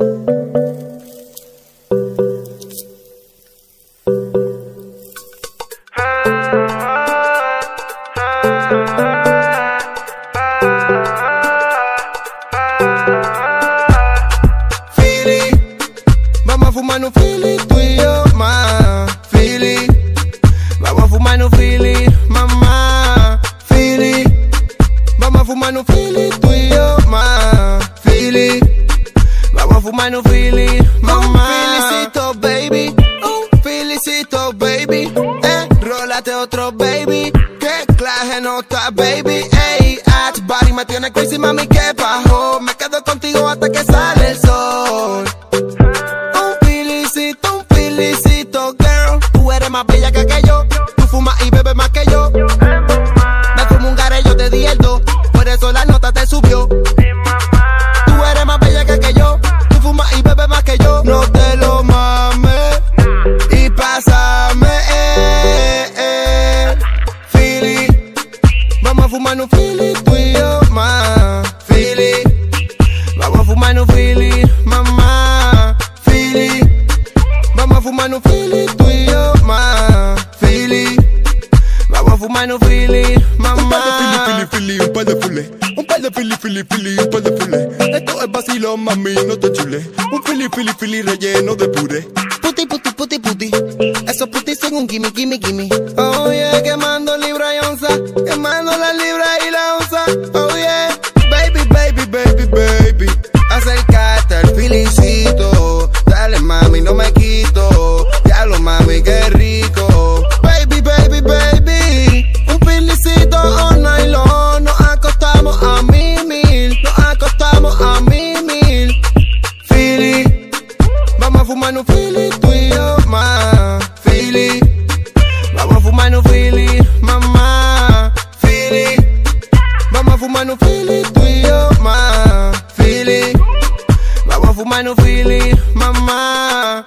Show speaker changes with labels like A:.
A: Vamos a fumar un tú fumar un Philly, mamá. Un felicito, baby, un felicito, baby. Eh, rólate otro, baby. Que clase nota, baby. Ey, ah, tu body me tiene crazy, mami, ¿qué bajó? Me quedo contigo hasta que sale el sol. Un felicito, un felicito, girl. Tú eres más bella que aquello. Tú fumas y bebes más que yo. Fumar un Fili, tú y yo, ma. Fili. Vamos a fumar un Fili, mamá. Fili. Vamos a fumar un Fili, tú y yo, ma. Fili. Vamos a fumar un Fili,
B: Un par de
A: mamá.
B: fili, fili, fili, un par de fulé. Un par de fili, fili, fili, un par de fulé. Esto es vacilón, mami, no te chule. Un fili, fili, fili relleno de puré.
A: Puti, puti, puti, puti. Esos putis son un gimme, gimme, gimme. Quemando la libra y la onza. Oh yeah. Baby, baby, baby, baby. Acércate al felicito. Dale, mami, no me quito. Diablo, mami, qué rico. Baby, baby, baby. Un felicito all night long. Nos acostamos a mí mil. Nos acostamos a mí mil. Philly. Vamos a fumar un Philly, tú y yo, ma. Philly. Vamos a fumar un Philly, Fili, tú y yo, ma. Fili. Vamos a fumar Fili, mamá.